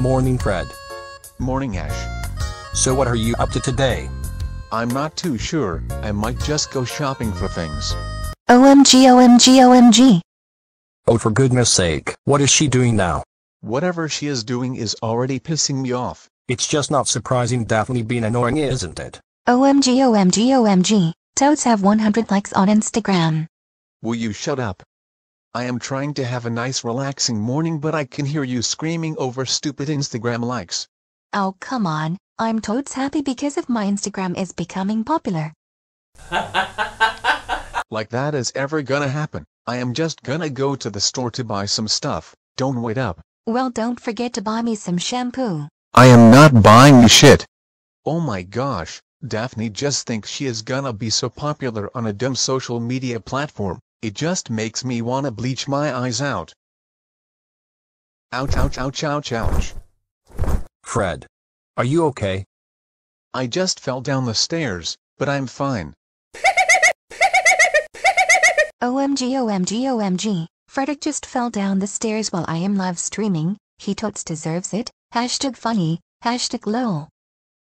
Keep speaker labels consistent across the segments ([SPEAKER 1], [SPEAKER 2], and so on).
[SPEAKER 1] Morning Fred.
[SPEAKER 2] Morning Ash.
[SPEAKER 1] So what are you up to today?
[SPEAKER 2] I'm not too sure, I might just go shopping for things.
[SPEAKER 3] OMG OMG OMG.
[SPEAKER 1] Oh for goodness sake, what is she doing now?
[SPEAKER 2] Whatever she is doing is already pissing me off.
[SPEAKER 1] It's just not surprising Daphne being annoying isn't it?
[SPEAKER 3] OMG OMG OMG. Toads have 100 likes on Instagram.
[SPEAKER 2] Will you shut up? I am trying to have a nice relaxing morning but I can hear you screaming over stupid Instagram likes.
[SPEAKER 3] Oh come on, I'm totes happy because of my Instagram is becoming popular.
[SPEAKER 2] Like that is ever gonna happen. I am just gonna go to the store to buy some stuff. Don't wait up.
[SPEAKER 3] Well don't forget to buy me some shampoo.
[SPEAKER 2] I am not buying you shit. Oh my gosh, Daphne just thinks she is gonna be so popular on a dumb social media platform. It just makes me wanna bleach my eyes out. Ouch ouch ouch ouch ouch.
[SPEAKER 1] Fred. Are you okay?
[SPEAKER 2] I just fell down the stairs, but I'm fine.
[SPEAKER 3] OMG OMG OMG. Frederick just fell down the stairs while I am live streaming. He totes deserves it. Hashtag funny. Hashtag lol.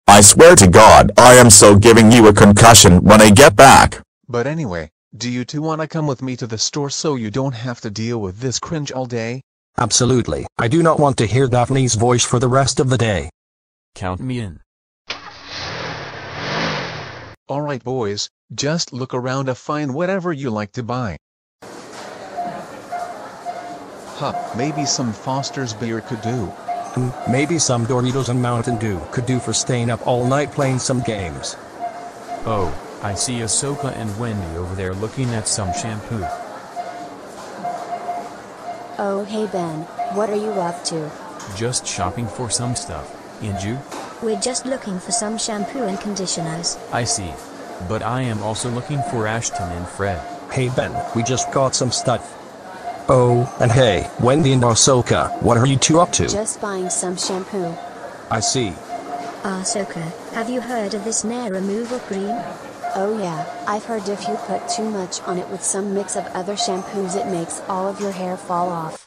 [SPEAKER 4] I swear to God, I am so giving you a concussion when I get back.
[SPEAKER 2] But anyway, do you two wanna come with me to the store so you don't have to deal with this cringe all day?
[SPEAKER 1] Absolutely. I do not want to hear Daphne's voice for the rest of the day.
[SPEAKER 5] Count me in.
[SPEAKER 2] Alright boys, just look around to find whatever you like to buy. Huh, maybe some Foster's beer could do.
[SPEAKER 1] Hmm, Maybe some Doritos and Mountain Dew could do for staying up all night playing some games.
[SPEAKER 5] Oh, I see Ahsoka and Wendy over there looking at some shampoo.
[SPEAKER 6] Oh hey Ben, what are you up to?
[SPEAKER 5] Just shopping for some stuff. And you?
[SPEAKER 6] We're just looking for some shampoo and conditioners.
[SPEAKER 5] I see. But I am also looking for Ashton and Fred.
[SPEAKER 1] Hey Ben, we just got some stuff. Oh, and hey, Wendy and Ahsoka, what are you two up to?
[SPEAKER 6] Just buying some shampoo.
[SPEAKER 1] I see.
[SPEAKER 6] Ahsoka, have you heard of this Nair removal cream? Oh yeah, I've heard if you put too much on it with some mix of other shampoos it makes all of your hair fall off.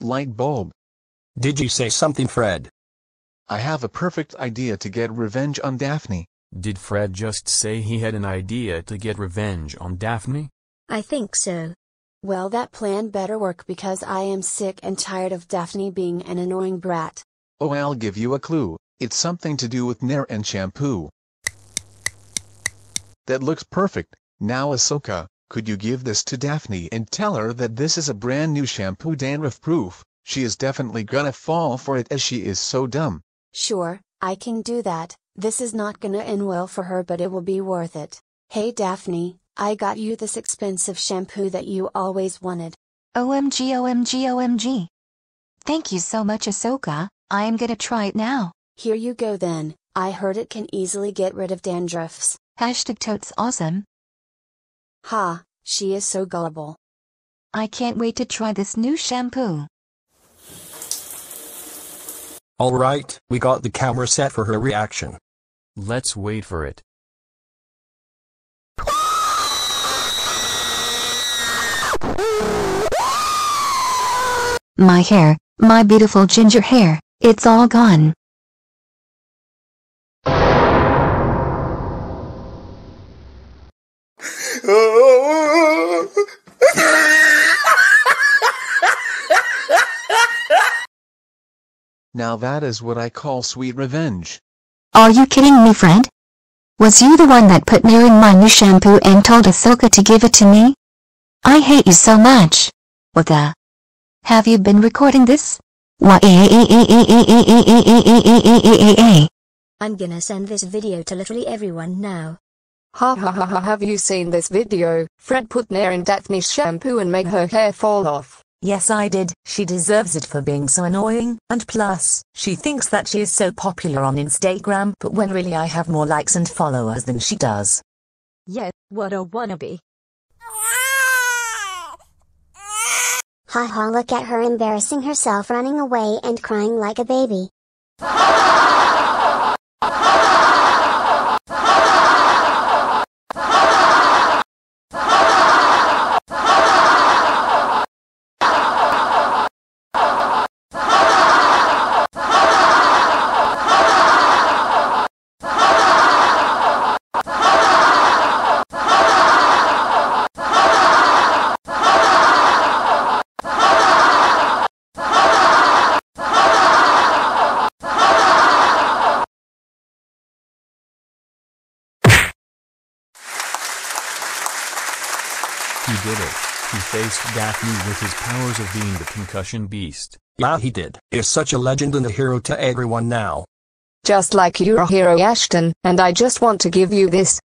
[SPEAKER 2] Light bulb.
[SPEAKER 1] Did you say something Fred?
[SPEAKER 2] I have a perfect idea to get revenge on Daphne.
[SPEAKER 5] Did Fred just say he had an idea to get revenge on Daphne?
[SPEAKER 6] I think so. Well that plan better work because I am sick and tired of Daphne being an annoying brat.
[SPEAKER 2] Oh I'll give you a clue, it's something to do with Nair and shampoo. That looks perfect, now Ahsoka, could you give this to Daphne and tell her that this is a brand new shampoo dandruff proof, she is definitely gonna fall for it as she is so dumb.
[SPEAKER 6] Sure, I can do that. This is not gonna end well for her but it will be worth it. Hey Daphne, I got you this expensive shampoo that you always wanted.
[SPEAKER 3] OMG OMG OMG. Thank you so much Ahsoka, I am gonna try it now.
[SPEAKER 6] Here you go then, I heard it can easily get rid of dandruffs.
[SPEAKER 3] Hashtag totes awesome.
[SPEAKER 6] Ha, she is so gullible.
[SPEAKER 3] I can't wait to try this new shampoo.
[SPEAKER 1] Alright, we got the camera set for her reaction.
[SPEAKER 5] Let's wait for it.
[SPEAKER 3] My hair, my beautiful ginger hair, it's all gone.
[SPEAKER 2] Now that is what I call sweet revenge.
[SPEAKER 3] Are you kidding me Fred? Was you the one that put Nair in my new shampoo and told Ahsoka to give it to me? I hate you so much. What the? Have you been recording this? Why?
[SPEAKER 6] I'm gonna send this video to literally everyone now.
[SPEAKER 7] Ha ha ha ha have you seen this video? Fred put Nair in Daphne's shampoo and made her hair fall off.
[SPEAKER 8] Yes I did, she deserves it for being so annoying, and plus, she thinks that she is so popular on Instagram but when really I have more likes and followers than she does.
[SPEAKER 9] Yeah, what a wannabe.
[SPEAKER 10] Haha look at her embarrassing herself running away and crying like a baby.
[SPEAKER 5] He did it. He faced Daphne with his powers of being the concussion beast.
[SPEAKER 1] Yeah, he did. Is such a legend and a hero to everyone now.
[SPEAKER 7] Just like you're a hero Ashton, and I just want to give you this.